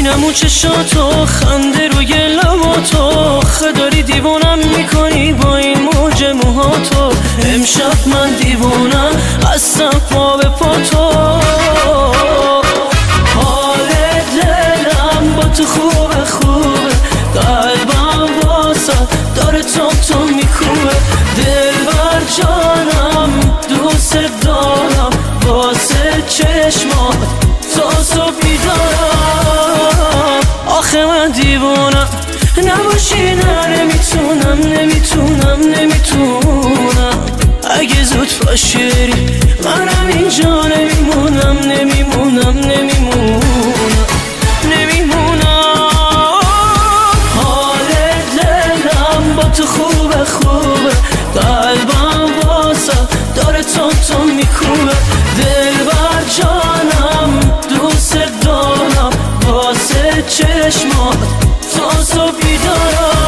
ببینم اون چشاتو خنده روی لباتو خداری دیوانم می‌کنی با این موج موهاتو امشب من دیوانم از پا به پاتو حال دلم با تو خوبه خوبه. قلبم واسه داره تام تام میکوبه. دل بر جانم دوست دارم. واسه چشمات تا صبح آخه من دیوانم نباشی نه نمی‌تونم نمی‌تونم. نمی‌تونم اگه زود فاشری منم اینجا نمیمونم نمیمونم نمیمونم. نمیمونم. حال دلم با تو خوبه خوبه. قلبم واسه داره تون تون چشمات تا صبح بیدارم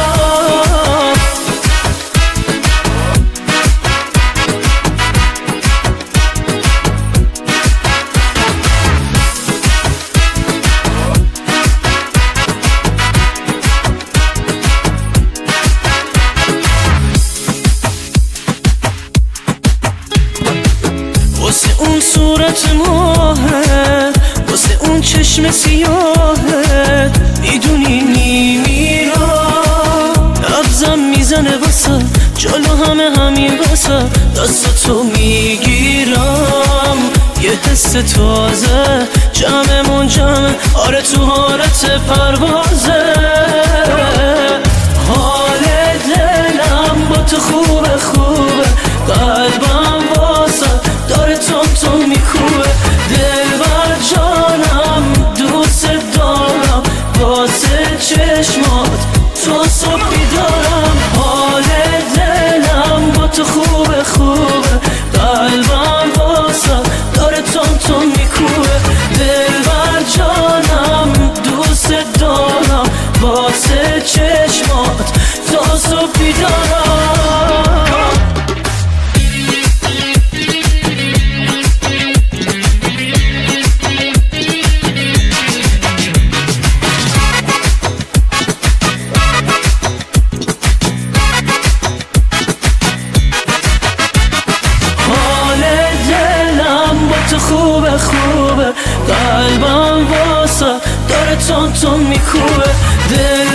واسه اون صورت ماهه. واسه اون چشم سیاهه می‌دونی میمیرم. نبزم می‌زنه واسه جلو همه همین واسه. دست تو می‌گیرم. یه حس تازه جمعمون جمع آره تو حالت پروازه. بیدارم حال دلم با تو خوبه خوبه. قلبم واسه داره تون تون میکوبه. دل بر جانم دوست دارم. واسه چشمات قلبم واسه. داره تون تون میکوبه. دل